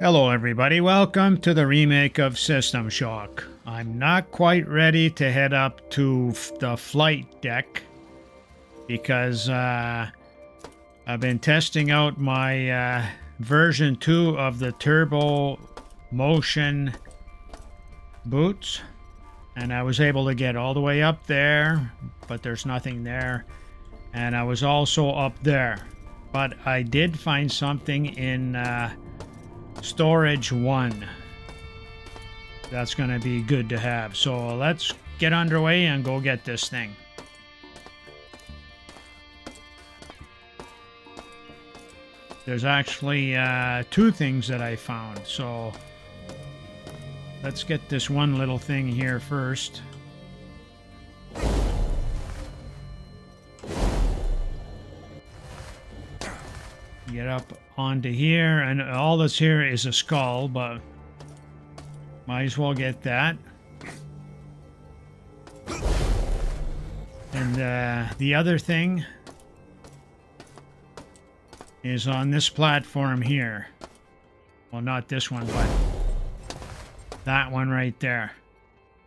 Hello, everybody. Welcome to the remake of System Shock. I'm not quite ready to head up to the flight deck because uh, I've been testing out my uh, version 2 of the Turbo Motion boots, and I was able to get all the way up there, but there's nothing there. And I was also up there, but I did find something in. Uh, storage one. That's going to be good to have. So let's get underway and go get this thing. There's actually uh, two things that I found. So let's get this one little thing here first. Get up onto here, and all that's here is a skull, but might as well get that. And uh, the other thing is on this platform here. Well, not this one, but that one right there.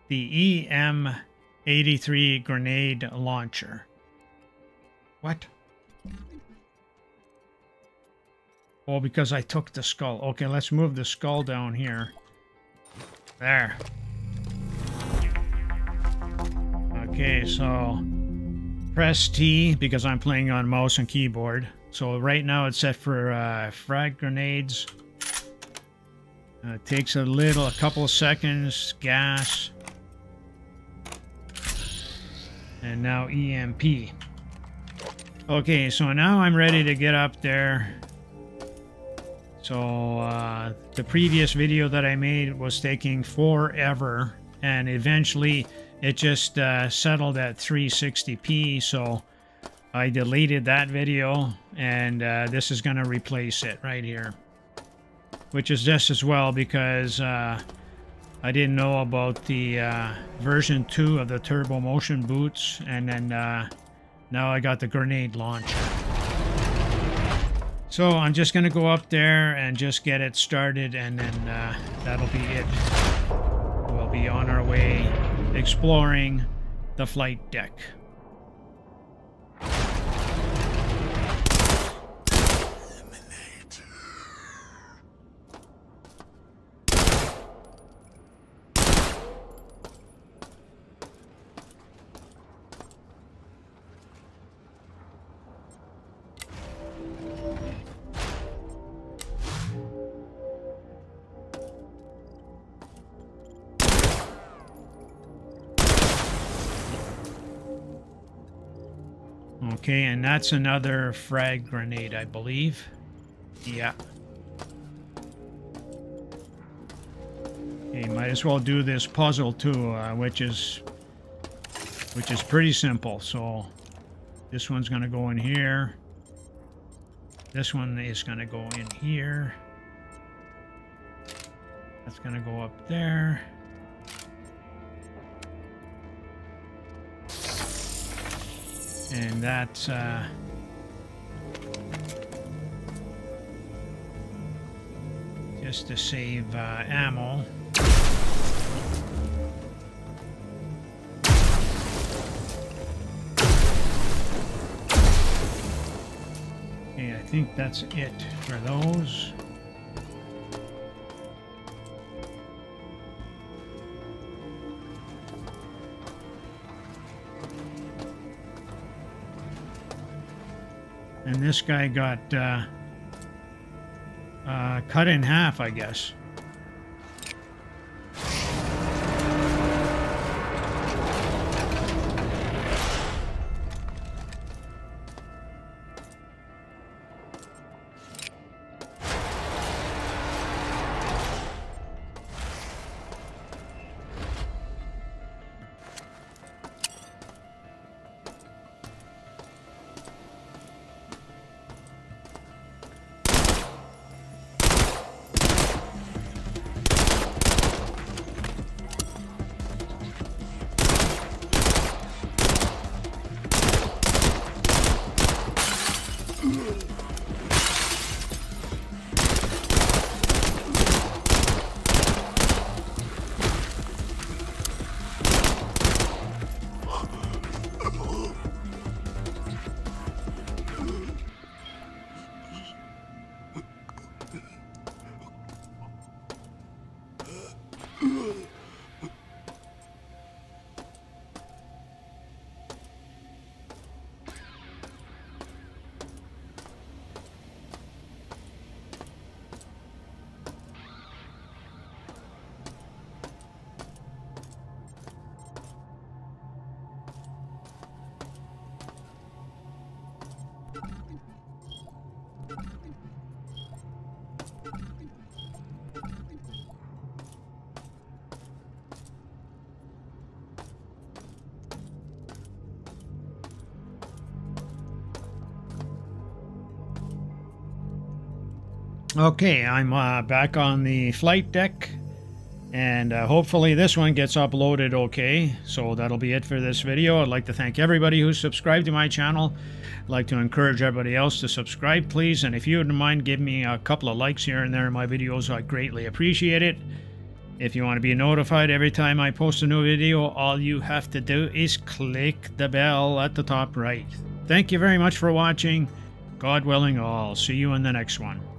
The EM83 grenade launcher. What? Oh, because I took the skull. Okay, let's move the skull down here. There. Okay, so press T because I'm playing on mouse and keyboard. So right now it's set for uh, frag grenades. Uh, it takes a little, a couple seconds. Gas. And now EMP. Okay, so now I'm ready to get up there so uh, the previous video that I made was taking forever and eventually it just uh, settled at 360p so I deleted that video and uh, this is going to replace it right here. Which is just as well because uh, I didn't know about the uh, version 2 of the turbo motion boots and then uh, now I got the grenade launcher so I'm just going to go up there and just get it started and then uh, that'll be it. We'll be on our way exploring the flight deck. Okay, and that's another frag grenade, I believe. Yeah. Okay, might as well do this puzzle too, uh, which is which is pretty simple. So this one's gonna go in here. This one is gonna go in here. That's gonna go up there. And that's uh, just to save uh, ammo. Okay, I think that's it for those. And this guy got uh, uh, cut in half, I guess. Ugh. Okay, I'm uh, back on the flight deck, and uh, hopefully this one gets uploaded okay. So that'll be it for this video. I'd like to thank everybody who's subscribed to my channel. I'd like to encourage everybody else to subscribe, please. And if you wouldn't mind giving me a couple of likes here and there in my videos, I'd greatly appreciate it. If you want to be notified every time I post a new video, all you have to do is click the bell at the top right. Thank you very much for watching. God willing, I'll see you in the next one.